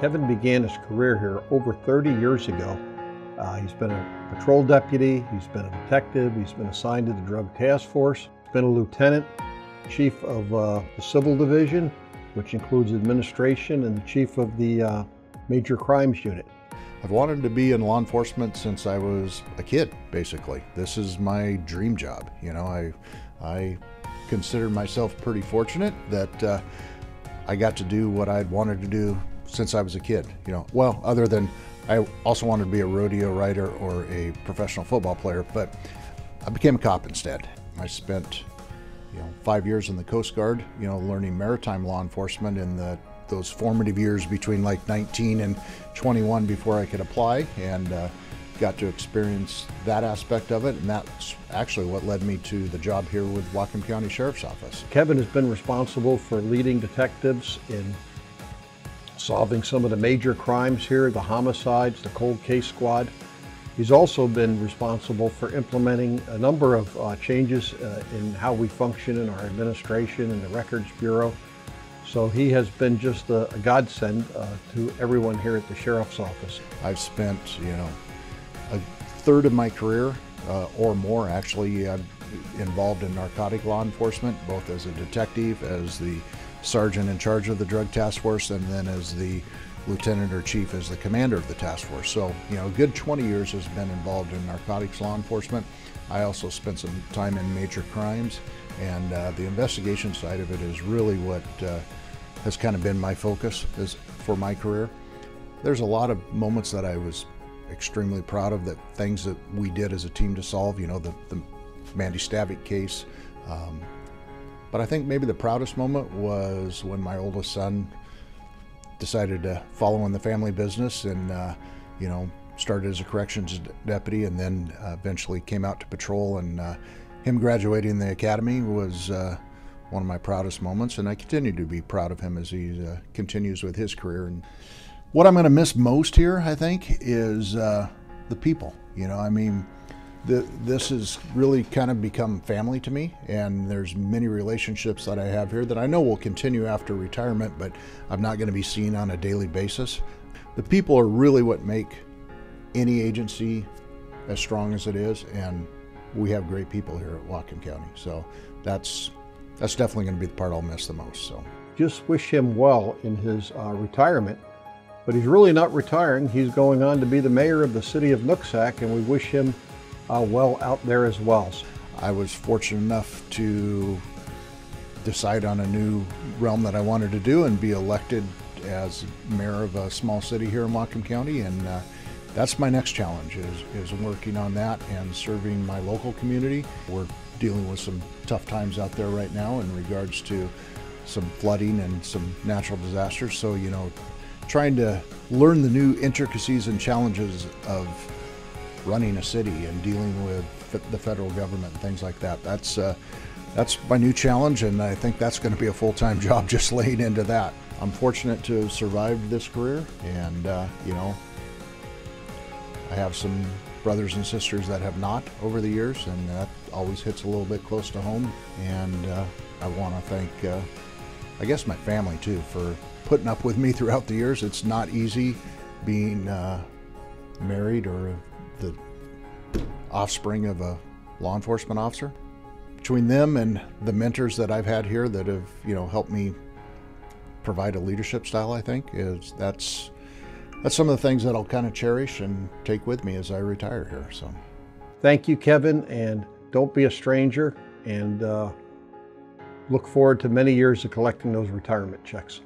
Kevin began his career here over 30 years ago. Uh, he's been a patrol deputy, he's been a detective, he's been assigned to the Drug Task Force, been a lieutenant, chief of uh, the Civil Division, which includes administration, and the chief of the uh, Major Crimes Unit. I've wanted to be in law enforcement since I was a kid, basically. This is my dream job. You know, I, I consider myself pretty fortunate that uh, I got to do what I'd wanted to do since I was a kid. You know, well, other than I also wanted to be a rodeo rider or a professional football player, but I became a cop instead. I spent, you know, five years in the Coast Guard, you know, learning maritime law enforcement in the those formative years between like 19 and 21 before I could apply and uh, got to experience that aspect of it. And that's actually what led me to the job here with Whatcom County Sheriff's Office. Kevin has been responsible for leading detectives in solving some of the major crimes here, the homicides, the cold case squad. He's also been responsible for implementing a number of uh, changes uh, in how we function in our administration and the Records Bureau. So he has been just a, a godsend uh, to everyone here at the Sheriff's Office. I've spent, you know, a third of my career uh, or more actually uh, involved in narcotic law enforcement, both as a detective, as the sergeant in charge of the drug task force, and then as the lieutenant or chief as the commander of the task force. So, you know, a good 20 years has been involved in narcotics law enforcement. I also spent some time in major crimes, and uh, the investigation side of it is really what uh, has kind of been my focus is for my career. There's a lot of moments that I was extremely proud of that things that we did as a team to solve. You know, the, the Mandy Stavik case. Um, but I think maybe the proudest moment was when my oldest son decided to follow in the family business and, uh, you know, started as a corrections deputy and then uh, eventually came out to patrol. And uh, him graduating the academy was uh, one of my proudest moments, and I continue to be proud of him as he uh, continues with his career. And what I'm going to miss most here, I think, is uh, the people. You know, I mean, this has really kind of become family to me, and there's many relationships that I have here that I know will continue after retirement, but I'm not going to be seen on a daily basis. The people are really what make any agency as strong as it is, and we have great people here at Whatcom County. So that's that's definitely going to be the part I'll miss the most. So just wish him well in his uh, retirement. But he's really not retiring. He's going on to be the mayor of the city of Nooksack, and we wish him uh, well out there as well. I was fortunate enough to decide on a new realm that I wanted to do and be elected as mayor of a small city here in Whatcom County. And uh, that's my next challenge is, is working on that and serving my local community. We're dealing with some tough times out there right now in regards to some flooding and some natural disasters. So, you know, trying to learn the new intricacies and challenges of running a city and dealing with the federal government and things like that. That's uh, that's my new challenge, and I think that's going to be a full-time job just laying into that. I'm fortunate to have survived this career, and uh, you know, I have some brothers and sisters that have not over the years, and that always hits a little bit close to home. And uh, I want to thank, uh, I guess, my family too for putting up with me throughout the years. It's not easy being uh, married or the offspring of a law enforcement officer. Between them and the mentors that I've had here that have, you know, helped me provide a leadership style, I think, is that's that's some of the things that I'll kind of cherish and take with me as I retire here. So, thank you, Kevin, and don't be a stranger. And uh, look forward to many years of collecting those retirement checks.